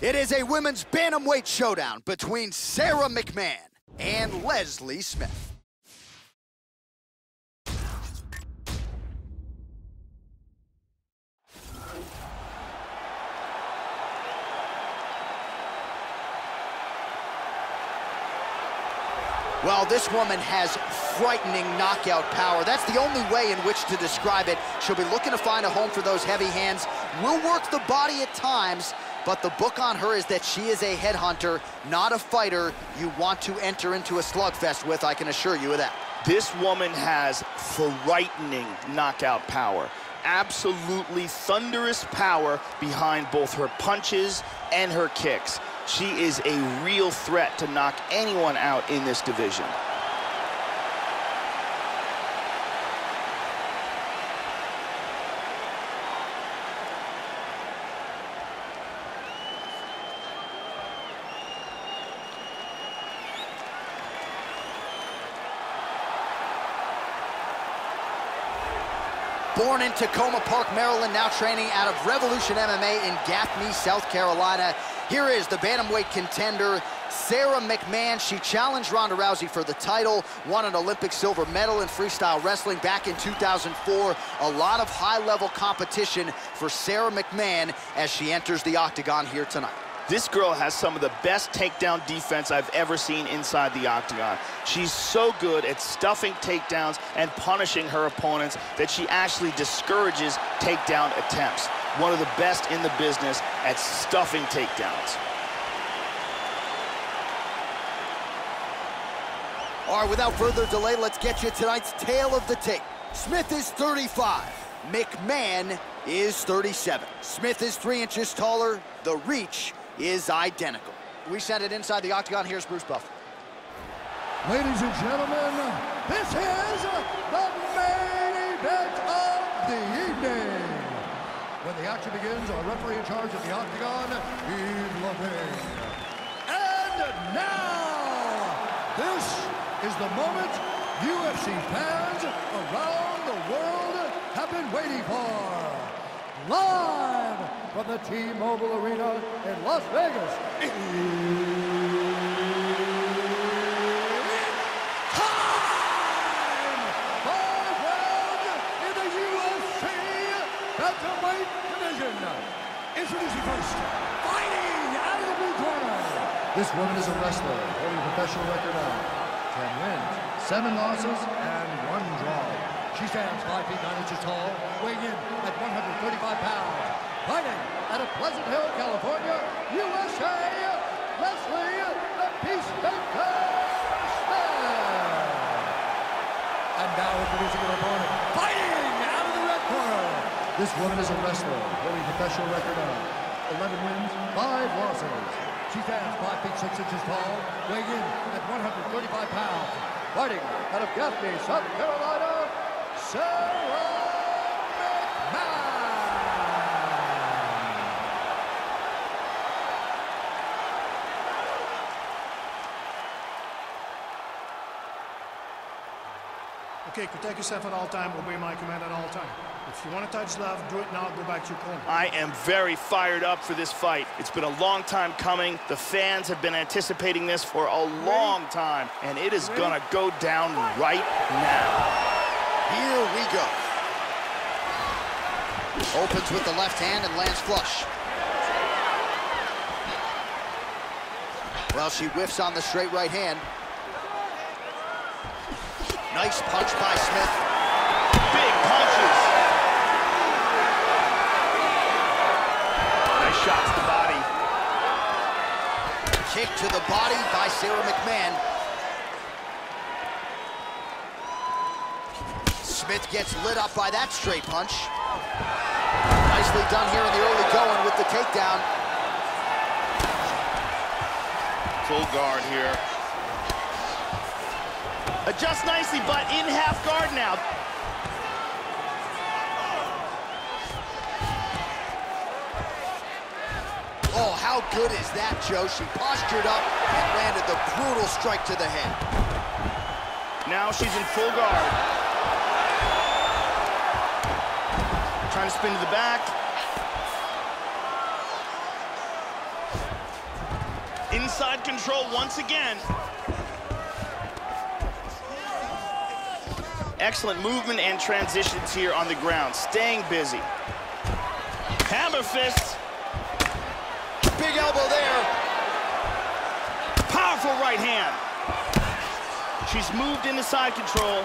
It is a women's bantamweight showdown between Sara McMann and Leslie Smith. Well, this woman has frightening knockout power. That's the only way in which to describe it. She'll be looking to find a home for those heavy hands. Will work the body at times, but the book on her is that she is a headhunter, not a fighter you want to enter into a slugfest with, I can assure you of that. This woman has frightening knockout power. Absolutely thunderous power behind both her punches and her kicks. She is a real threat to knock anyone out in this division. In Takoma Park, Maryland, now training out of Revolution MMA in Gaffney, South Carolina. Here is the bantamweight contender, Sara McMann. She challenged Ronda Rousey for the title, won an Olympic silver medal in freestyle wrestling back in 2004. A lot of high-level competition for Sara McMann as she enters the octagon here tonight. This girl has some of the best takedown defense I've ever seen inside the octagon. She's so good at stuffing takedowns and punishing her opponents that she actually discourages takedown attempts. One of the best in the business at stuffing takedowns. All right, without further delay, let's get you tonight's tale of the tape. Smith is 35. McMann is 37. Smith is three inches taller. The reach is identical. We send it inside the octagon. Here's Bruce Buffer. Ladies and gentlemen, this is the main event of the evening. When the action begins, our referee in charge of the octagon, Yves Lavigne. And now, this is the moment UFC fans around the world have been waiting for. Live from the T-Mobile Arena in Las Vegas. Time! Five rounds in the UFC Division. Introducing first, fighting out of the blue corner. This woman is a wrestler, holding a professional record of 10 wins, 7 losses, and 1 draw. She stands 5 feet 9 inches tall, weighing in at 135 pounds. Fighting out of Pleasant Hill, California, USA, Leslie the Peacemaker. And now introducing her opponent, fighting out of the red corner. This woman is a wrestler, holding a professional record of 11 wins, 5 losses. She stands 5 feet 6 inches tall, weighing in at 135 pounds. Fighting out of Gaffney, South Carolina, Sara. Okay, protect yourself at all time, obey my command at all time. If you want to touch love, do it now, go back to your corner. I am very fired up for this fight. It's been a long time coming. The fans have been anticipating this for a long time, and it is gonna go down right now. Here we go. Opens with the left hand and lands flush. Well, she whiffs on the straight right hand. Nice punch by Smith. Big punches. Nice shot to the body. Kick to the body by Sara McMann. Smith gets lit up by that straight punch. Nicely done here in the early going with the takedown. Full guard here. Adjust nicely, but in half guard now. Oh, how good is that, Joe? She postured up and landed the brutal strike to the head. Now she's in full guard. Spin to the back. Inside control once again. Excellent movement and transitions here on the ground, staying busy. Hammer fist. Big elbow there. Powerful right hand. She's moved into side control.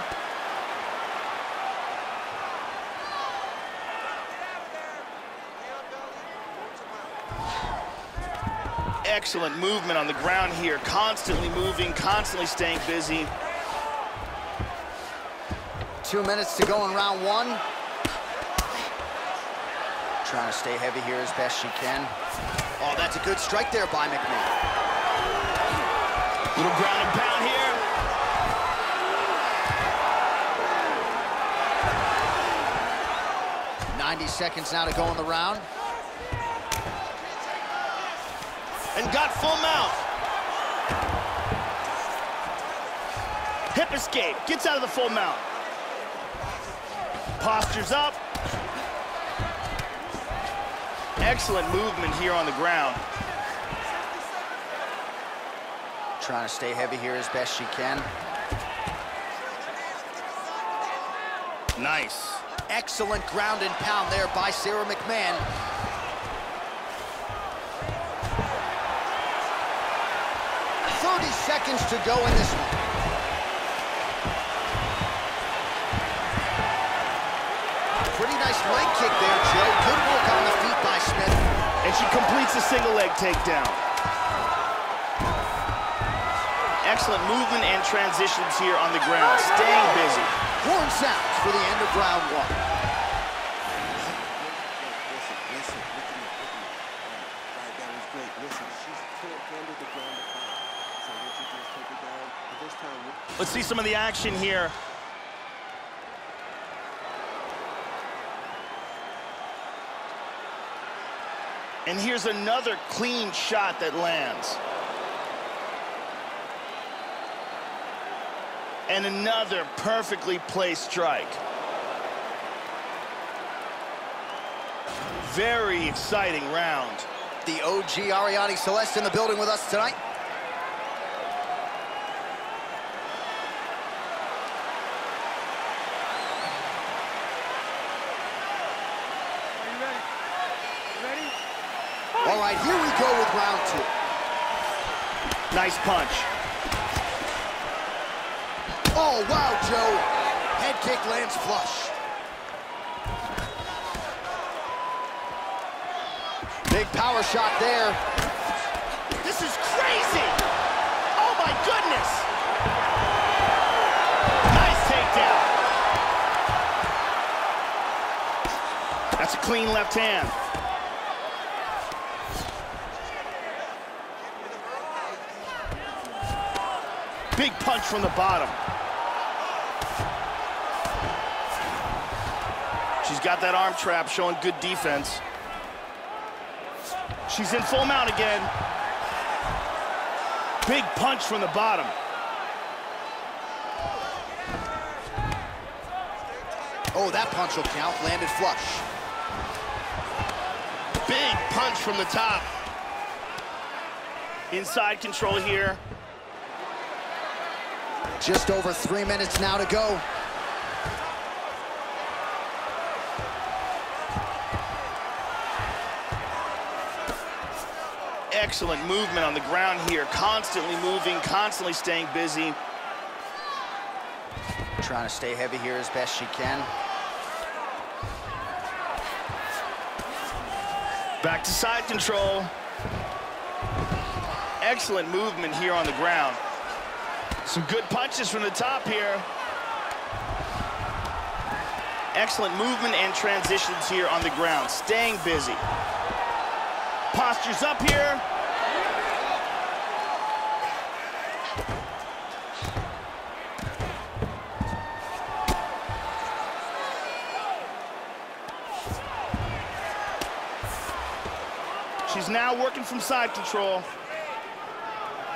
Excellent movement on the ground here, constantly moving, constantly staying busy. Two minutes to go in round one. Trying to stay heavy here as best she can. Oh, that's a good strike there by McMann. Little ground and pound here. Ninety seconds now to go in the round. And got full mount. Hip escape, gets out of the full mount. Postures up. Excellent movement here on the ground. Trying to stay heavy here as best she can. Nice. Excellent ground and pound there by Sara McMann. Seconds to go in this one. Pretty nice leg kick there, Joe. Good work on the feet by Smith. And she completes a single leg takedown. Excellent movement and transitions here on the ground, staying busy. Horn sounds for the end of round one. Listen, listen, look at me, look at me. Right, that was great. Listen, she's can't handle the ground and pound. So what you just take it down. And this time, look- Let's see some of the action here. And here's another clean shot that lands. And another perfectly placed strike. Very exciting round. The OG Ariane Celeste in the building with us tonight. Are you ready? Ready? All right, here we go with round two. Nice punch. Oh, wow, Joe. Head kick lands flush. Big power shot there. This is crazy! Oh my goodness! Nice takedown. That's a clean left hand. Big punch from the bottom. She's got that arm trap showing good defense. She's in full mount again. Big punch from the bottom. Oh, that punch will count. Landed flush. Big punch from the top. Inside control here. Just over three minutes now to go. Excellent movement on the ground here. Constantly moving, constantly staying busy. Trying to stay heavy here as best she can. Back to side control. Excellent movement here on the ground. Some good punches from the top here. Excellent movement and transitions here on the ground, staying busy. Postures up here. She's now working from side control.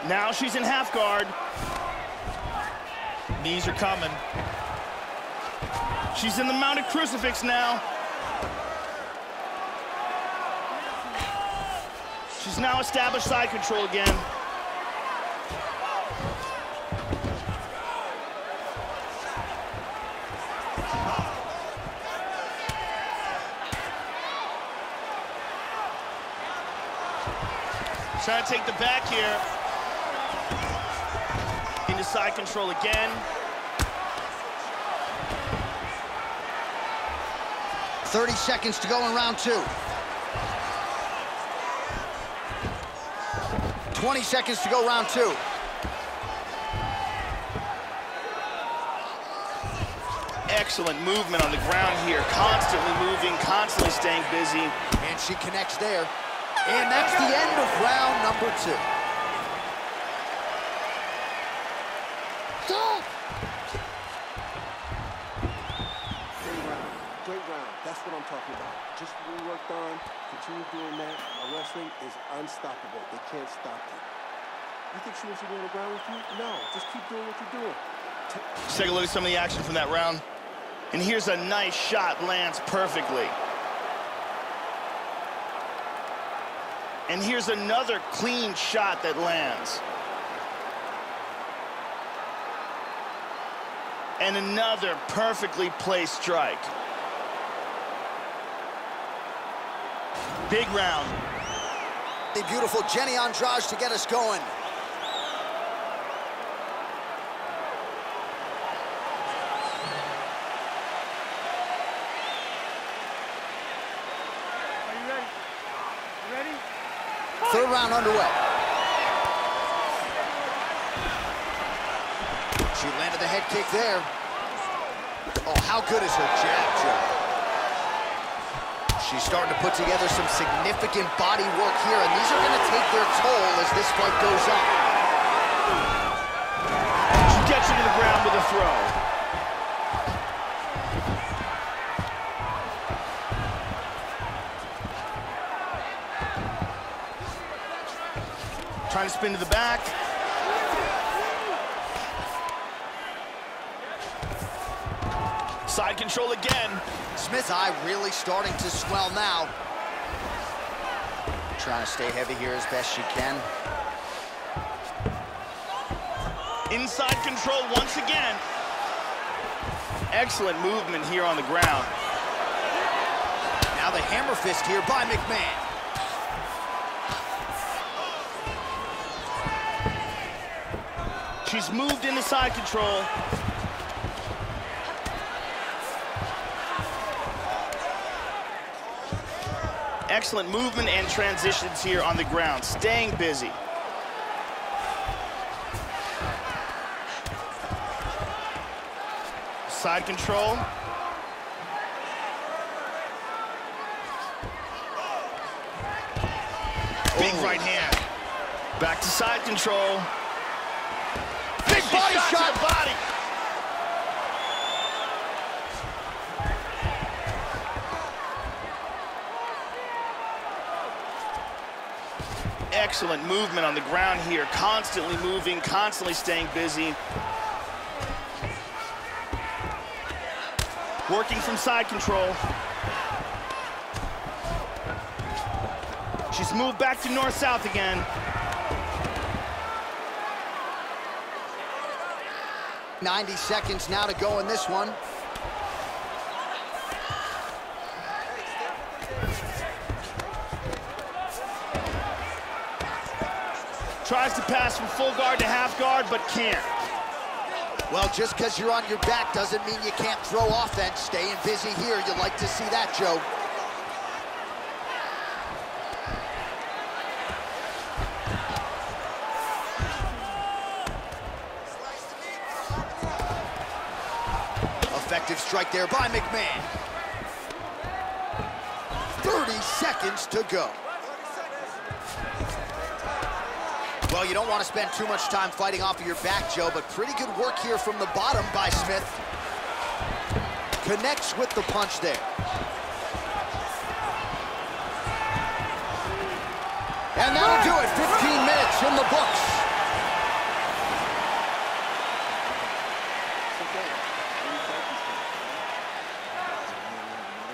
Now she's in half guard. These are coming. She's in the mounted crucifix now. She's now established side control again. Trying to take the back here. Side control again. Thirty seconds to go in round two. 20 seconds to go round two. Excellent movement on the ground here. Constantly moving, constantly staying busy. And she connects there. And that's the end of round number two. Great round. Great round. That's what I'm talking about. Just what we worked on, continue doing that. Our wrestling is unstoppable. They can't stop you. You think she wants to go on the ground with you? No. Just keep doing what you're doing. Let's take a look at some of the action from that round. And here's a nice shot, lands perfectly. And here's another clean shot that lands. And another perfectly placed strike. Big round. The beautiful Jhenny Andrade to get us going. Are you ready? Third round underway. She landed the head kick there. Oh, how good is her jab, Joe? She's starting to put together some significant body work here, and these are going to take their toll as this fight goes on. She gets her to the ground with a throw. Trying to spin to the back. Side control again. Smith's eye really starting to swell now. Trying to stay heavy here as best she can. Inside control once again. Excellent movement here on the ground. Now the hammer fist here by McMann. She's moved into side control. Excellent movement and transitions here on the ground, staying busy. Side control. Big right hand. Back to side control. Big body Shot shot. body. Excellent movement on the ground here. Constantly moving, constantly staying busy. Working from side control. She's moved back to north-south again. Ninety seconds now to go in this one. Tries to pass from full guard to half guard, but can't. Well, just because you're on your back doesn't mean you can't throw offense. Staying busy here, you'd like to see that, Joe. Effective strike there by McMann. 30 seconds to go. Well, you don't want to spend too much time fighting off of your back, Joe, but pretty good work here from the bottom by Smith. Connects with the punch there. And that'll do it. 15 minutes in the books. It's okay. When you fight these guys,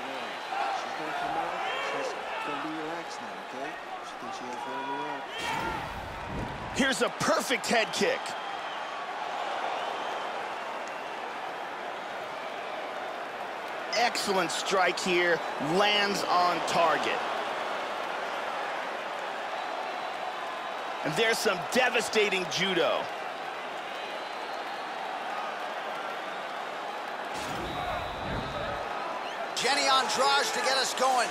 right? She's gonna come out. She's gonna be relaxed now, okay? She thinks she has her in the round. A perfect head kick. Excellent strike here, lands on target. And there's some devastating judo. Jhenny Andrade to get us going.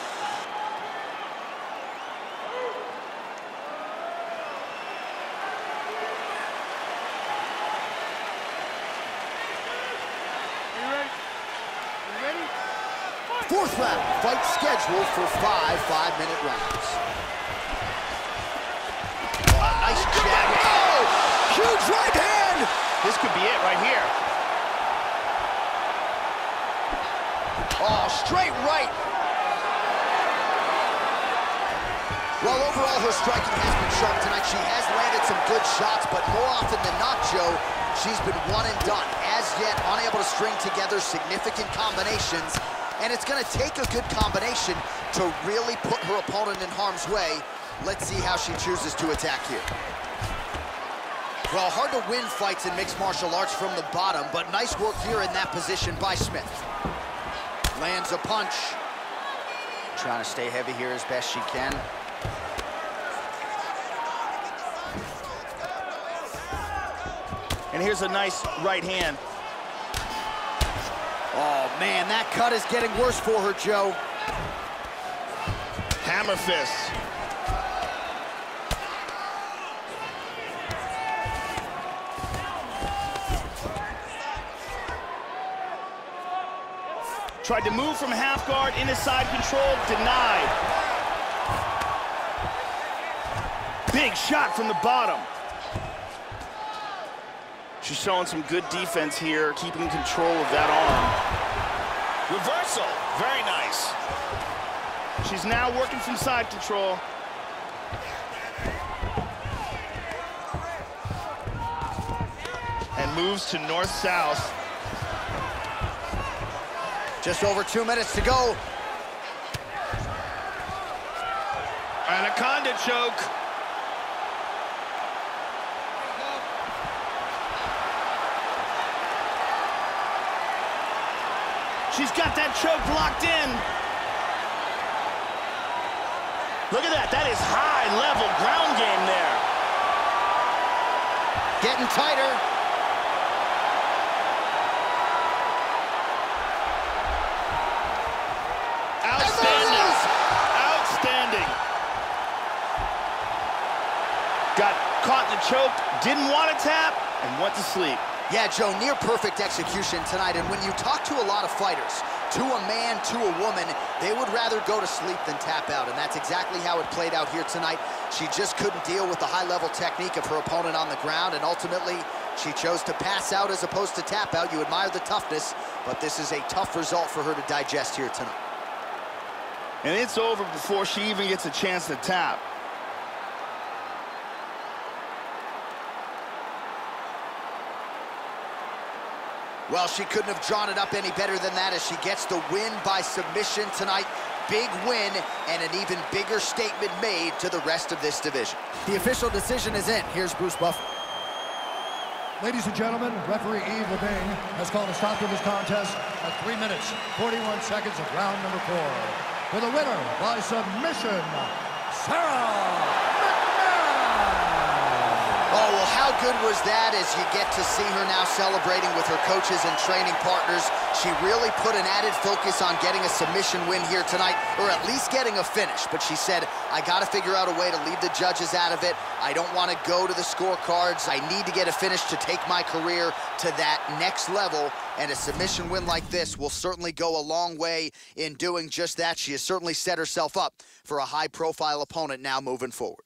Fourth round, fight scheduled for five five-minute rounds. Oh, nice jab. Oh, huge right hand. This could be it right here. Oh, straight right. Well, overall, her striking has been sharp tonight. She has landed some good shots, but more often than not, Joe, she's been one and done. As yet, unable to string together significant combinations and it's going to take a good combination to really put her opponent in harm's way. Let's see how she chooses to attack here. Well, hard to win fights in mixed martial arts from the bottom, but nice work here in that position by Smith. Lands a punch. Trying to stay heavy here as best she can. And here's a nice right hand. Man, that cut is getting worse for her, Joe. Hammer fist. Tried to move from half guard into side control, denied. Big shot from the bottom. She's showing some good defense here, keeping control of that arm. Reversal, very nice. She's now working from side control. And moves to north-south. Just over two minutes to go. Anaconda choke. She's got that choke locked in. Look at that. That is high-level ground game there. Getting tighter. Outstanding. Outstanding. Got caught in the choke, didn't want to tap, and went to sleep. Yeah, Joe, near perfect execution tonight. And when you talk to a lot of fighters, to a man, to a woman, they would rather go to sleep than tap out. And that's exactly how it played out here tonight. She just couldn't deal with the high-level technique of her opponent on the ground. And ultimately, she chose to pass out as opposed to tap out. You admire the toughness, but this is a tough result for her to digest here tonight. And it's over before she even gets a chance to tap. Well, she couldn't have drawn it up any better than that as she gets the win by submission tonight. Big win and an even bigger statement made to the rest of this division. The official decision is in. Here's Bruce Buffer. Ladies and gentlemen, referee Yves Lavigne has called a stop to this contest at 3 minutes, 41 seconds of round number 4. For the winner by submission, Sara Oh, well, how good was that as you get to see her now celebrating with her coaches and training partners. She really put an added focus on getting a submission win here tonight, or at least getting a finish. But she said, I got to figure out a way to leave the judges out of it. I don't want to go to the scorecards. I need to get a finish to take my career to that next level. And a submission win like this will certainly go a long way in doing just that. She has certainly set herself up for a high-profile opponent now moving forward.